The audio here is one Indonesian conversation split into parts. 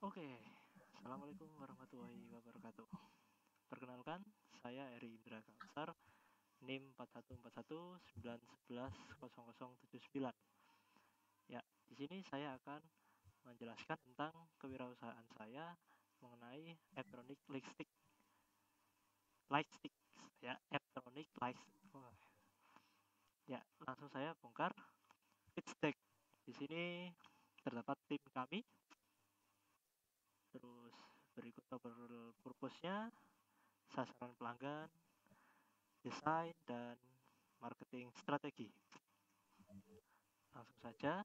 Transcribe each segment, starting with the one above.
Oke, Assalamualaikum warahmatullahi wabarakatuh. Perkenalkan, saya Eri Indra Kamsar, NIM 414191100079. Ya, di sini saya akan menjelaskan tentang kewirausahaan saya mengenai electronic lightstick. Lightstick, ya, electronic lightstick. Wah. Ya, langsung saya bongkar deck. Di sini terdapat tim kami. Terus berikut overall purpose-nya, sasaran pelanggan, desain dan marketing strategi. Langsung saja.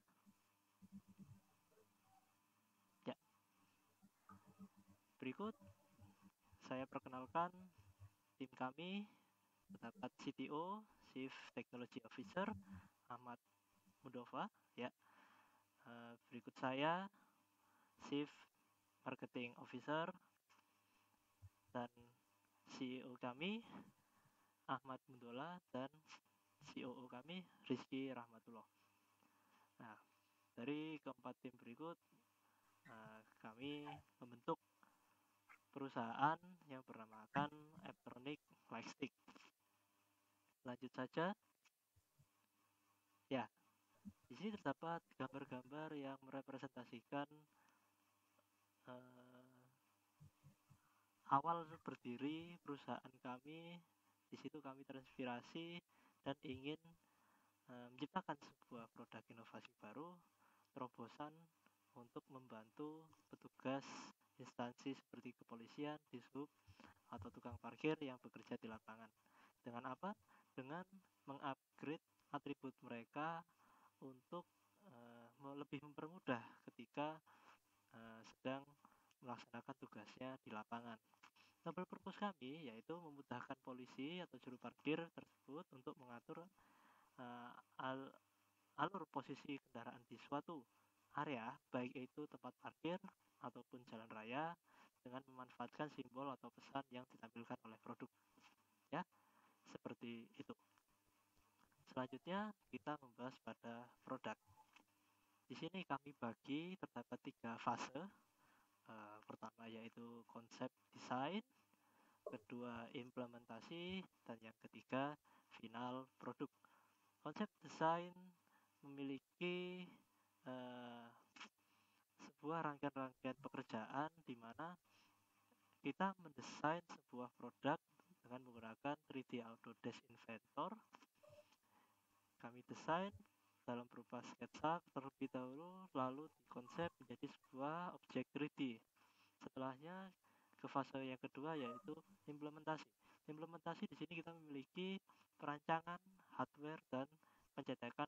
Ya. Berikut saya perkenalkan tim kami terdapat CTO, Chief Technology Officer Ahmad Mudova ya. Uh, berikut saya Chief Marketing Officer dan CEO kami Ahmad Mundola dan COO kami Rizky Rahmatullah. Nah, dari keempat tim berikut uh, kami membentuk perusahaan yang bernamakan Electronic Lightstick. Lanjut saja. Ya, di sini terdapat gambar-gambar yang merepresentasikan uh, awal berdiri perusahaan kami. Di situ kami terinspirasi dan ingin uh, menciptakan sebuah produk inovasi baru, terobosan untuk membantu petugas instansi seperti kepolisian, dishub, atau tukang parkir yang bekerja di lapangan. Dengan apa? Dengan mengupgrade atribut mereka untuk uh, lebih mempermudah ketika uh, sedang melaksanakan tugasnya di lapangan. Double purpose kami yaitu memudahkan polisi atau juru parkir tersebut untuk mengatur uh, al alur posisi kendaraan di suatu area, baik itu tempat parkir ataupun jalan raya, dengan memanfaatkan simbol atau pesan yang ditampilkan oleh produk. Ya, seperti itu. Selanjutnya kita membahas pada produk. Di sini kami bagi terdapat tiga fase. Uh, pertama yaitu konsep desain, kedua implementasi, dan yang ketiga final produk. Konsep desain memiliki uh, sebuah rangkaian-rangkaian pekerjaan di mana kita mendesain sebuah produk dengan menggunakan 3D Autodesk Inventor. Kami desain dalam berupa sketsa terlebih dahulu, lalu dikonsep menjadi sebuah objek 3D. Setelahnya ke fase yang kedua yaitu implementasi. Implementasi di sini kita memiliki perancangan hardware dan pencetakan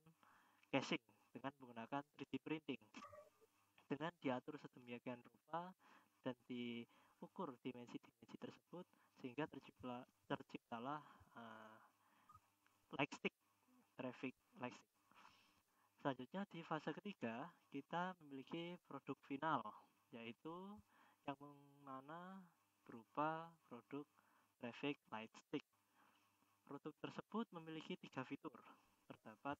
casing dengan menggunakan 3D printing. Dengan diatur sedemikian rupa dan diukur dimensi-dimensi tersebut sehingga tercipta, terciptalah uh, lightstick traffic lightstick. Selanjutnya di fase ketiga kita memiliki produk final yaitu yang mana berupa produk traffic lightstick. Produk tersebut memiliki tiga fitur. Terdapat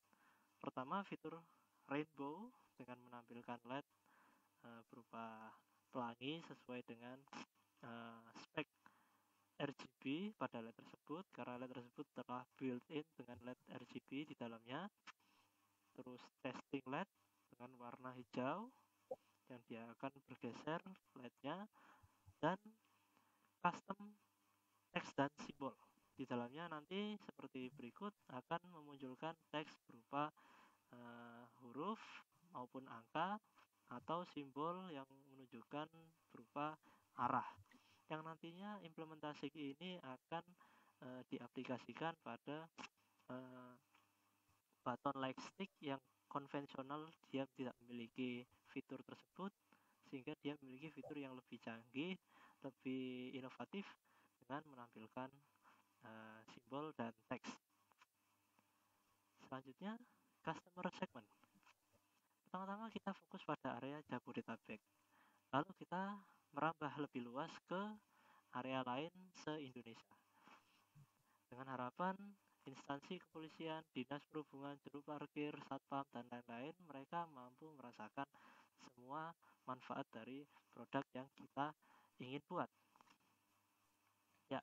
pertama fitur rainbow dengan menampilkan LED uh, berupa pelangi sesuai dengan uh, spek RGB pada LED tersebut karena LED tersebut telah built-in dengan LED RGB di dalamnya. Terus testing LED dengan warna hijau yang dia akan bergeser LED-nya dan custom teks dan simbol. Di dalamnya nanti seperti berikut akan memunculkan teks berupa uh, huruf maupun angka atau simbol yang menunjukkan berupa arah. Yang nantinya implementasi ini akan uh, diaplikasikan pada uh, baton light stick yang konvensional dia tidak memiliki fitur tersebut sehingga dia memiliki fitur yang lebih canggih, lebih inovatif dengan menampilkan uh, simbol dan teks. Selanjutnya, customer segment. Pertama-tama kita fokus pada area Jabodetabek. Lalu kita merambah lebih luas ke area lain se-Indonesia. Dengan harapan instansi kepolisian, dinas perhubungan, juru parkir, satpam, dan lain-lain, mereka mampu merasakan semua manfaat dari produk yang kita ingin buat. Ya,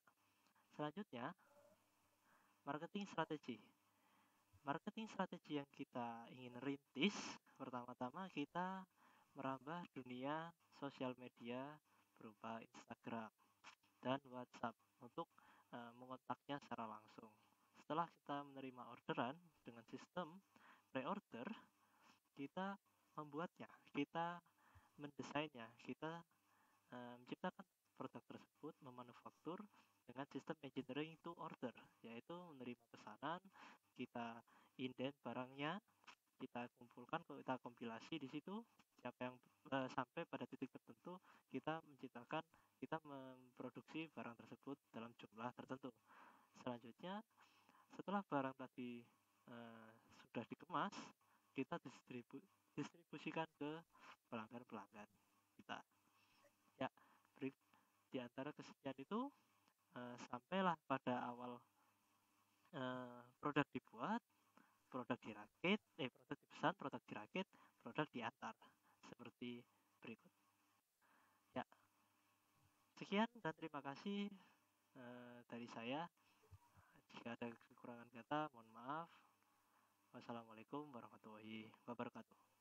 selanjutnya marketing strategi. Marketing strategi yang kita ingin rintis, pertama-tama kita merambah dunia sosial media berupa Instagram dan WhatsApp untuk uh, mengontaknya secara langsung. Setelah kita menerima orderan dengan sistem pre-order, kita membuatnya, kita mendesainnya, kita uh, menciptakan produk tersebut, memanufaktur dengan sistem engineering to order, yaitu menerima pesanan, kita indent barangnya, kita kumpulkan, kita kompilasi di situ, siapa yang uh, sampai pada titik tertentu, kita menciptakan, kita memproduksi barang tersebut dalam jumlah tertentu. Selanjutnya, setelah barang tadi uh, sudah dikemas, kita distribu distribusikan ke pelanggan-pelanggan kita. Ya, di antara kesekian itu uh, sampailah pada awal uh, produk dibuat, produk dirakit, eh produk dipesan, produk dirakit, produk diantar seperti berikut. Ya, sekian dan terima kasih uh, dari saya. Jika ada kekurangan kata, mohon maaf. Wassalamualaikum warahmatullahi wabarakatuh.